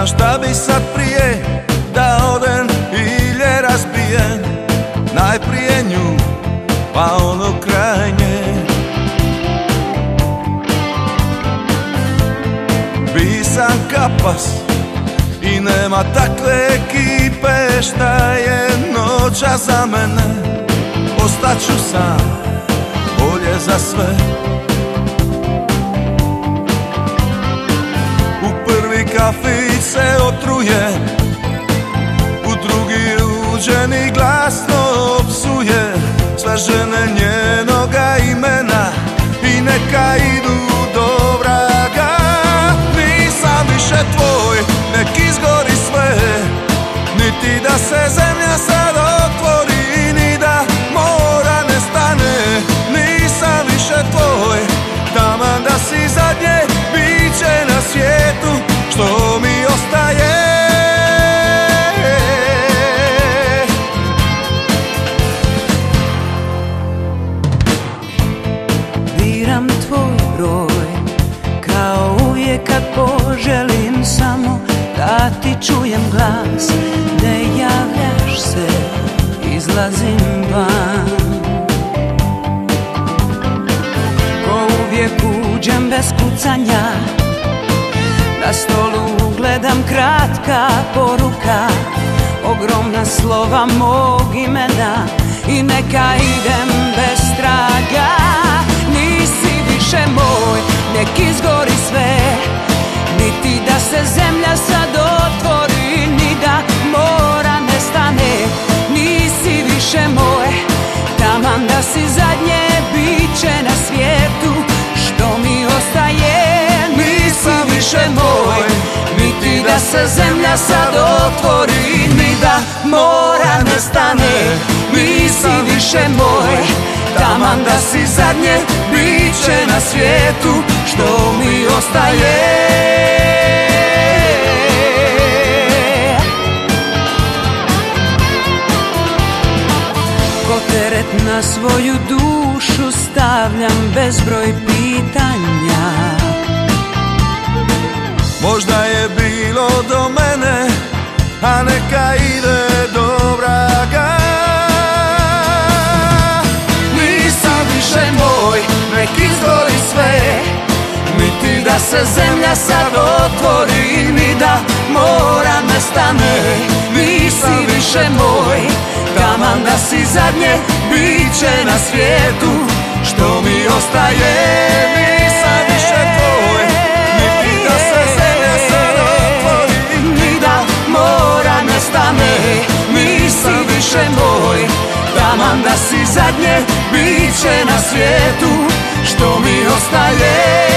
znam šta bi sad prije Da odem ilje razbijem Najprije nju pa ono krajnje. Bisam kapas i nema takve ekipe Šta je noća za mene. Ostaću sam, bolje za sve drugi uđeni glasno opsuje Sve žene njenoga imena I neka idu do vraga. Nisam više tvoj, nek izgori sve Niti da se zemlja kad poželim samo Da ti čujem glas Ne javljaš se Izlazim van. Ko uvijek uđem bez kucanja Na stolu gledam kratka poruka Ogromna slova mog imena I neka se zemlja sad otvori Ni da mora nestane Nisi više moj Taman da si zadnje biće na svijetu Što mi ostaje. Ko na svoju dušu stavljam bezbroj pitanja duše moj Taman da si zadnje biće na svijetu. Što mi ostaje, nisam više tvoj. Niti da se zemlja sad otvori Ni da mora ne stane, nisam više moj Taman da si zadnje biće na svijetu. Što mi ostaje,